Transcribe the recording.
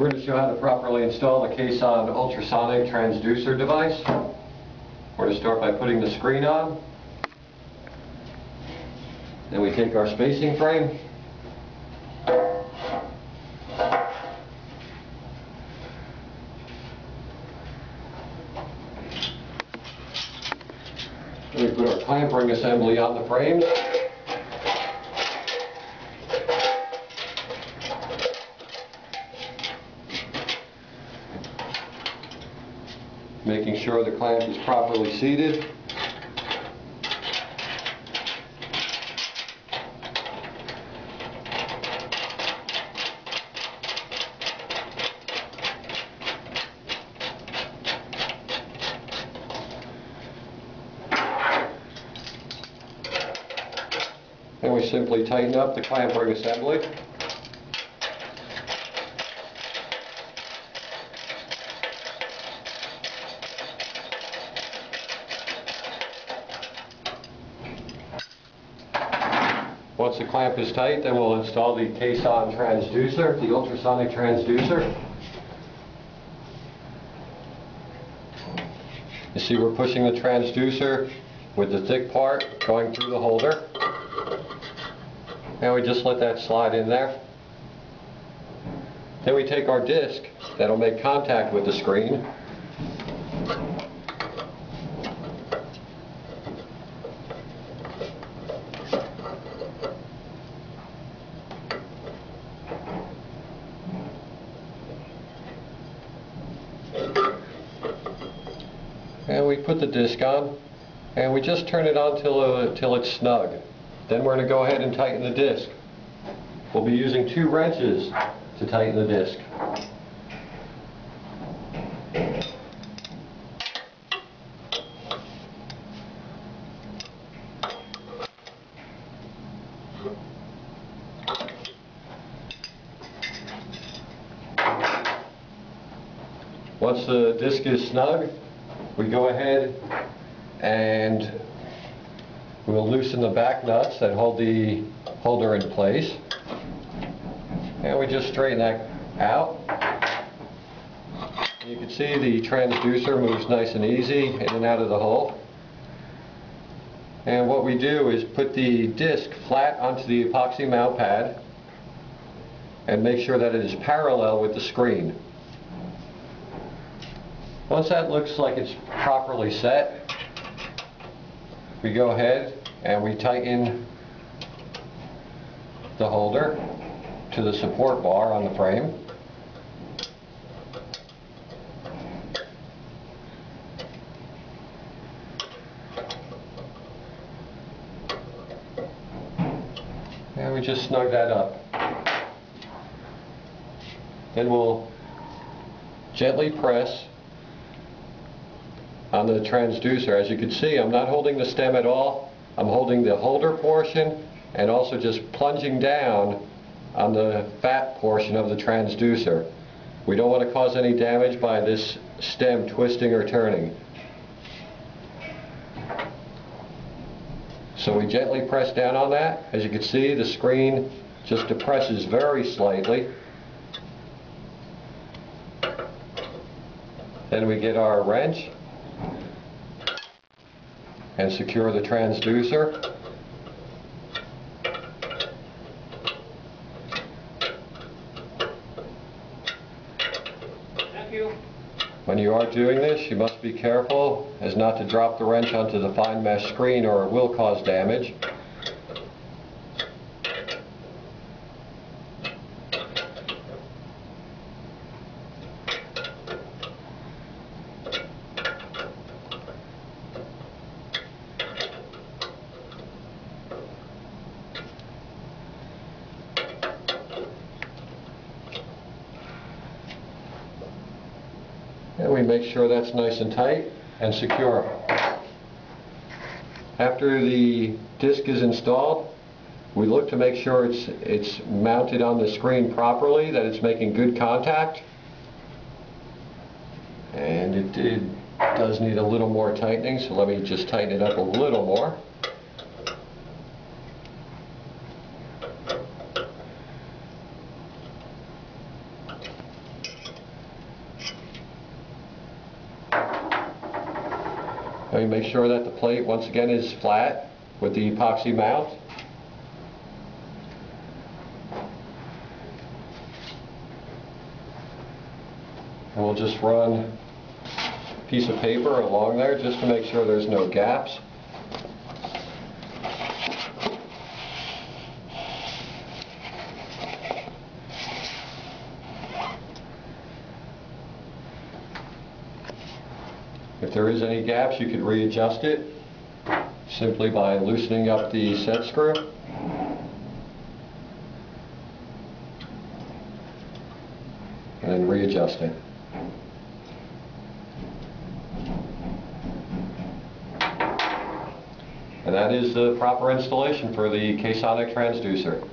We're going to show how to properly install the Kason ultrasonic transducer device. We're going to start by putting the screen on. Then we take our spacing frame. Then we put our clamp ring assembly on the frames. Making sure the clamp is properly seated. And we simply tighten up the clamp ring assembly. Once the clamp is tight, then we'll install the Kason transducer, the ultrasonic transducer. You see we're pushing the transducer with the thick part going through the holder. And we just let that slide in there. Then we take our disc that'll make contact with the screen put the disc on and we just turn it on till, uh, till it's snug. Then we're going to go ahead and tighten the disc. We'll be using two wrenches to tighten the disc. Once the disc is snug, we go ahead and we'll loosen the back nuts that hold the holder in place. And we just straighten that out. You can see the transducer moves nice and easy in and out of the hole. And what we do is put the disc flat onto the epoxy mount pad and make sure that it is parallel with the screen. Once that looks like it's properly set, we go ahead and we tighten the holder to the support bar on the frame. And we just snug that up. Then we'll gently press on the transducer. As you can see, I'm not holding the stem at all. I'm holding the holder portion and also just plunging down on the fat portion of the transducer. We don't want to cause any damage by this stem twisting or turning. So we gently press down on that. As you can see, the screen just depresses very slightly. Then we get our wrench and secure the transducer. When you are doing this, you must be careful as not to drop the wrench onto the fine mesh screen or it will cause damage. And we make sure that's nice and tight and secure. After the disc is installed, we look to make sure it's, it's mounted on the screen properly, that it's making good contact. And it, it does need a little more tightening, so let me just tighten it up a little more. You make sure that the plate, once again, is flat with the epoxy mount. And we'll just run a piece of paper along there just to make sure there's no gaps. If there is any gaps, you could readjust it simply by loosening up the set screw. And readjusting. And that is the proper installation for the KASONIC transducer.